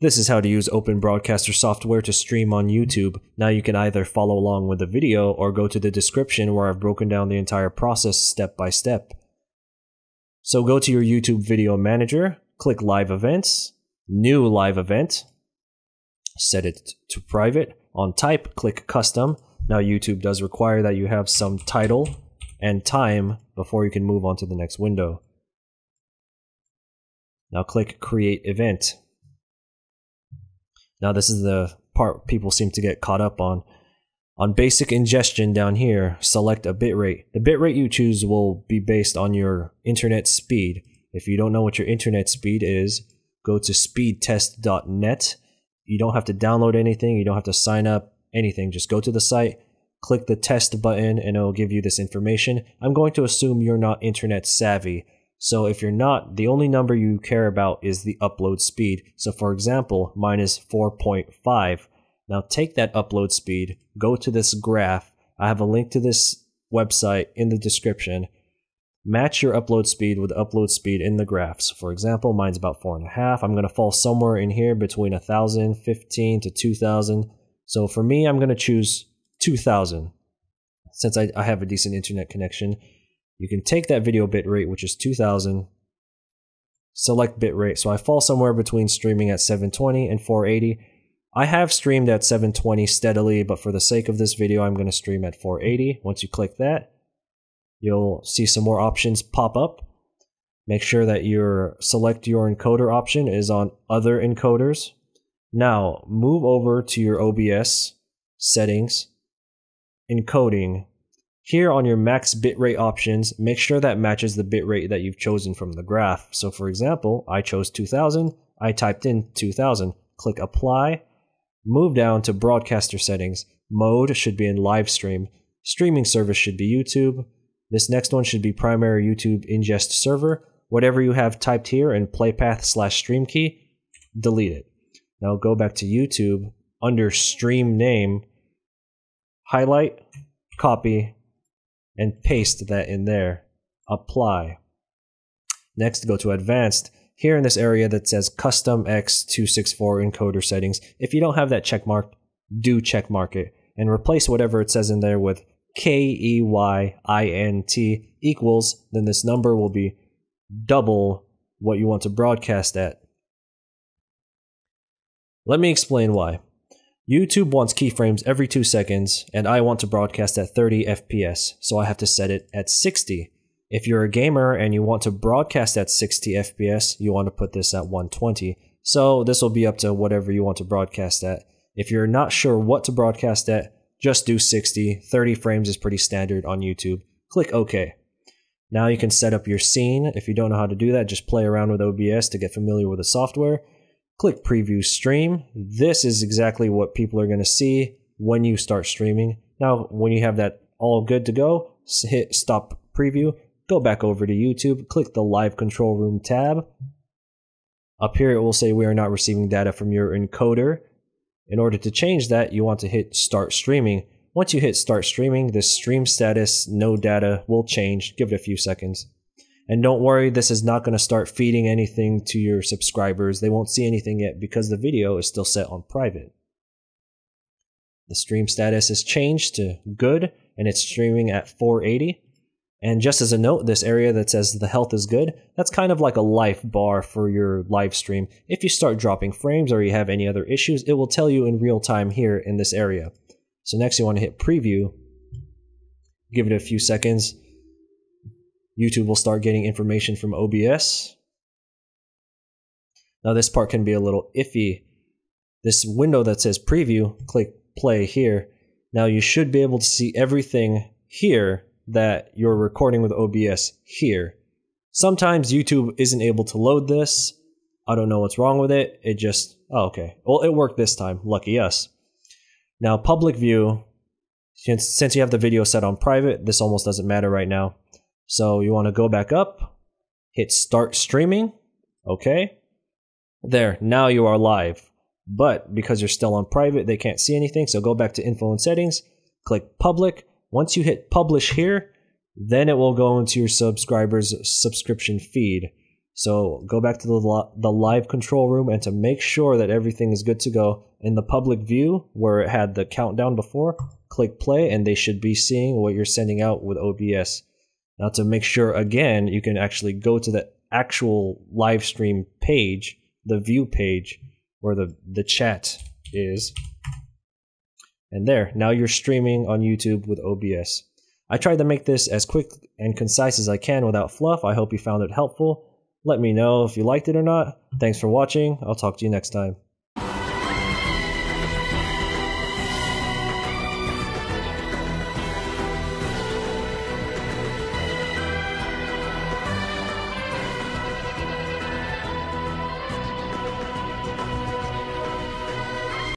This is how to use Open Broadcaster software to stream on YouTube. Now you can either follow along with the video or go to the description where I've broken down the entire process step by step. So go to your YouTube video manager, click live events, new live event, set it to private. On type, click custom. Now YouTube does require that you have some title and time before you can move on to the next window. Now click create event. Now this is the part people seem to get caught up on. On basic ingestion down here, select a bitrate. The bitrate you choose will be based on your internet speed. If you don't know what your internet speed is, go to speedtest.net. You don't have to download anything, you don't have to sign up, anything. Just go to the site, click the test button, and it'll give you this information. I'm going to assume you're not internet savvy. So if you're not, the only number you care about is the upload speed. So for example, mine is 4.5. Now take that upload speed, go to this graph. I have a link to this website in the description. Match your upload speed with upload speed in the graphs. For example, mine's about four and a half. I'm going to fall somewhere in here between 1,000, 15 to 2,000. So for me, I'm going to choose 2,000 since I, I have a decent internet connection. You can take that video bitrate, which is 2000, select bitrate. So I fall somewhere between streaming at 720 and 480. I have streamed at 720 steadily, but for the sake of this video, I'm going to stream at 480. Once you click that, you'll see some more options pop up. Make sure that your select your encoder option is on other encoders. Now move over to your OBS settings, encoding, here on your max bitrate options, make sure that matches the bitrate that you've chosen from the graph. So for example, I chose 2000, I typed in 2000, click apply, move down to broadcaster settings, mode should be in live stream, streaming service should be YouTube, this next one should be primary YouTube ingest server, whatever you have typed here in playpath slash stream key, delete it. Now go back to YouTube, under stream name, highlight, copy, and paste that in there. Apply. Next, go to Advanced. Here in this area that says Custom X264 encoder settings, if you don't have that check marked, do check mark it and replace whatever it says in there with K E Y I N T equals, then this number will be double what you want to broadcast at. Let me explain why. YouTube wants keyframes every 2 seconds, and I want to broadcast at 30 FPS, so I have to set it at 60. If you're a gamer and you want to broadcast at 60 FPS, you want to put this at 120. So this will be up to whatever you want to broadcast at. If you're not sure what to broadcast at, just do 60. 30 frames is pretty standard on YouTube. Click OK. Now you can set up your scene. If you don't know how to do that, just play around with OBS to get familiar with the software click preview stream. This is exactly what people are going to see when you start streaming. Now, when you have that all good to go, hit stop preview, go back over to YouTube, click the live control room tab. Up here, it will say we are not receiving data from your encoder. In order to change that, you want to hit start streaming. Once you hit start streaming, the stream status, no data will change. Give it a few seconds. And don't worry, this is not going to start feeding anything to your subscribers. They won't see anything yet because the video is still set on private. The stream status is changed to good and it's streaming at 480. And just as a note, this area that says the health is good, that's kind of like a life bar for your live stream. If you start dropping frames or you have any other issues, it will tell you in real time here in this area. So next you want to hit preview, give it a few seconds, YouTube will start getting information from OBS. Now, this part can be a little iffy. This window that says preview, click play here. Now, you should be able to see everything here that you're recording with OBS here. Sometimes YouTube isn't able to load this. I don't know what's wrong with it. It just, oh, okay. Well, it worked this time. Lucky us. Now, public view, since you have the video set on private, this almost doesn't matter right now. So you want to go back up, hit start streaming. Okay. There, now you are live. But because you're still on private, they can't see anything. So go back to info and settings, click public. Once you hit publish here, then it will go into your subscribers' subscription feed. So go back to the, the live control room and to make sure that everything is good to go in the public view where it had the countdown before, click play and they should be seeing what you're sending out with OBS. Now to make sure again, you can actually go to the actual live stream page, the view page where the, the chat is. And there, now you're streaming on YouTube with OBS. I tried to make this as quick and concise as I can without fluff. I hope you found it helpful. Let me know if you liked it or not. Thanks for watching. I'll talk to you next time.